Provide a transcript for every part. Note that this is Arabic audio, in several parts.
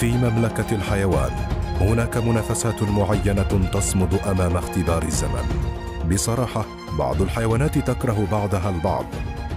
في مملكة الحيوان هناك منافسات معينة تصمد أمام اختبار الزمن بصراحة بعض الحيوانات تكره بعضها البعض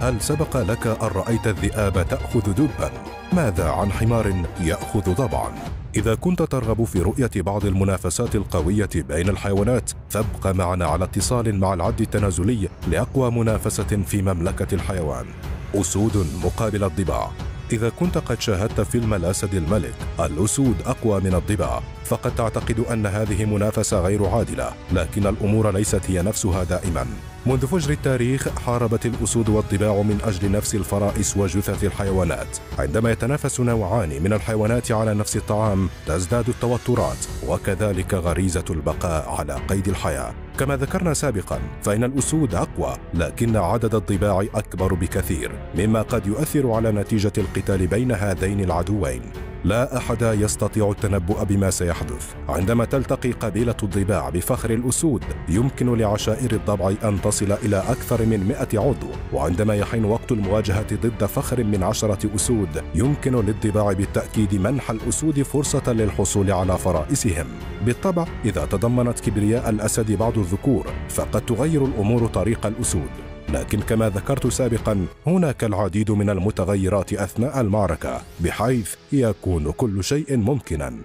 هل سبق لك أن رأيت الذئاب تأخذ دبا؟ ماذا عن حمار يأخذ ضبعا؟ إذا كنت ترغب في رؤية بعض المنافسات القوية بين الحيوانات فابق معنا على اتصال مع العد التنازلي لأقوى منافسة في مملكة الحيوان أسود مقابل الضباع إذا كنت قد شاهدت فيلم الأسد الملك الأسود أقوى من الضباع فقد تعتقد أن هذه منافسة غير عادلة لكن الأمور ليست هي نفسها دائما. منذ فجر التاريخ حاربت الأسود والضباع من أجل نفس الفرائس وجثث الحيوانات. عندما يتنافس نوعان من الحيوانات على نفس الطعام تزداد التوترات وكذلك غريزة البقاء على قيد الحياة. كما ذكرنا سابقا فإن الأسود أقوى لكن عدد الضباع أكبر بكثير مما قد يؤثر على نتيجة القتال بين هذين العدوين. لا أحد يستطيع التنبؤ بما سيحدث. عندما تلتقي قبيلة الضباع بفخر الأسود يمكن لعشائر الضبع أن تصل إلى أكثر من 100 عضو. وعندما يحين وقت المواجهة ضد فخر من عشرة أسود يمكن للضباع بالتأكيد منح الأسود فرصة للحصول على فرائسهم. بالطبع إذا تضمنت كبرياء الأسد بعض الذكور فقد تغير الأمور طريق الأسود. لكن كما ذكرت سابقا هناك العديد من المتغيرات أثناء المعركة بحيث يكون كل شيء ممكنا.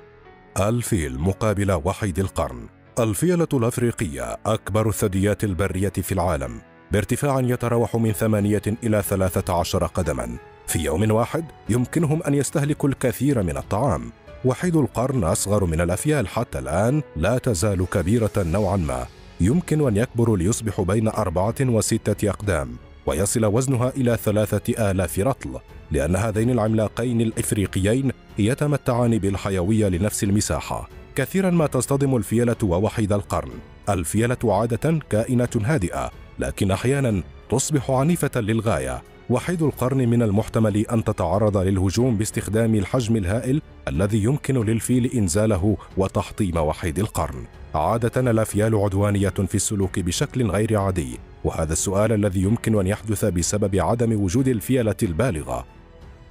الفيل مقابل وحيد القرن. الفيلة الأفريقية أكبر الثدييات البرية في العالم بارتفاع يتراوح من ثمانية إلى ثلاثة عشر قدما. في يوم واحد يمكنهم أن يستهلكوا الكثير من الطعام. وحيد القرن أصغر من الأفيال حتى الآن لا تزال كبيرة نوعا ما. يمكن أن يكبر ليصبح بين أربعة وستة أقدام ويصل وزنها إلى ثلاثة آلاف رطل لأن هذين العملاقين الإفريقيين يتمتعان بالحيوية لنفس المساحة. كثيرا ما تصطدم الفيلة ووحيد القرن. الفيلة عادة كائنات هادئة لكن أحيانا تصبح عنيفة للغاية. وحيد القرن من المحتمل أن تتعرض للهجوم باستخدام الحجم الهائل الذي يمكن للفيل إنزاله وتحطيم وحيد القرن. عادة الأفيال عدوانية في السلوك بشكل غير عادي وهذا السؤال الذي يمكن أن يحدث بسبب عدم وجود الفيلة البالغة.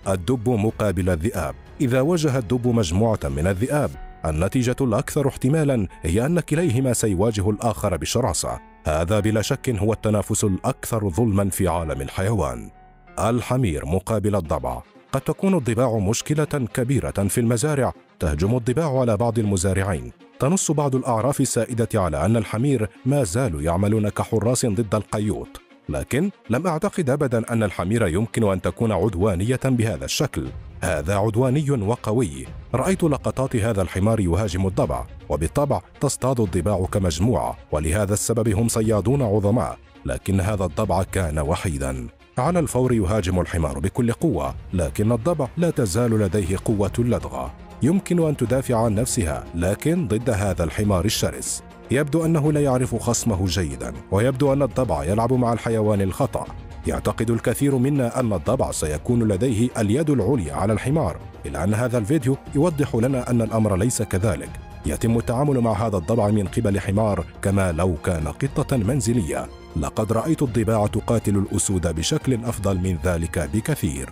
الدب مقابل الذئاب. إذا واجه الدب مجموعة من الذئاب النتيجة الأكثر احتمالا هي أن كليهما سيواجه الآخر بشراسة. هذا بلا شك هو التنافس الأكثر ظلما في عالم الحيوان. الحمير مقابل الضبع. قد تكون الضباع مشكلة كبيرة في المزارع. تهجم الضباع على بعض المزارعين. تنص بعض الأعراف السائدة على أن الحمير ما زالوا يعملون كحراس ضد القيوط. لكن لم أعتقد أبدا أن الحمير يمكن أن تكون عدوانية بهذا الشكل. هذا عدواني وقوي. رأيت لقطات هذا الحمار يهاجم الضبع. وبالطبع تصطاد الضباع كمجموعة. ولهذا السبب هم صيادون عظماء. لكن هذا الضبع كان وحيدا. على الفور يهاجم الحمار بكل قوة لكن الضبع لا تزال لديه قوة اللدغة يمكن أن تدافع عن نفسها لكن ضد هذا الحمار الشرس. يبدو أنه لا يعرف خصمه جيدا ويبدو أن الضبع يلعب مع الحيوان الخطأ. يعتقد الكثير منا أن الضبع سيكون لديه اليد العليا على الحمار. إلا أن هذا الفيديو يوضح لنا أن الأمر ليس كذلك. يتم التعامل مع هذا الضبع من قبل حمار كما لو كان قطة منزلية. لقد رأيت الضباع تقاتل الأسود بشكل أفضل من ذلك بكثير.